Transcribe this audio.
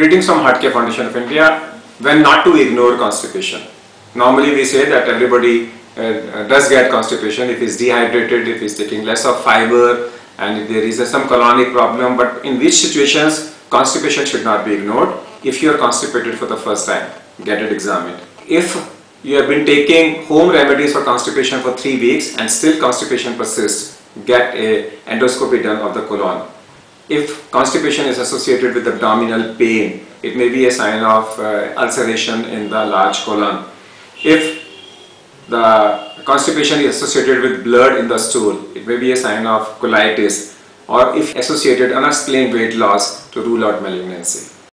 Greetings from Heartcare Foundation of India. When not to ignore constipation. Normally we say that everybody uh, does get constipation if he's dehydrated, if he's taking less of fiber and if there is some colonic problem but in which situations constipation should not be ignored. If you are constipated for the first time, get it examined. If you have been taking home remedies for constipation for three weeks and still constipation persists, get a endoscopy done of the colon. If constipation is associated with abdominal pain, it may be a sign of uh, ulceration in the large colon. If the constipation is associated with blood in the stool, it may be a sign of colitis or if associated unexplained weight loss to rule out malignancy.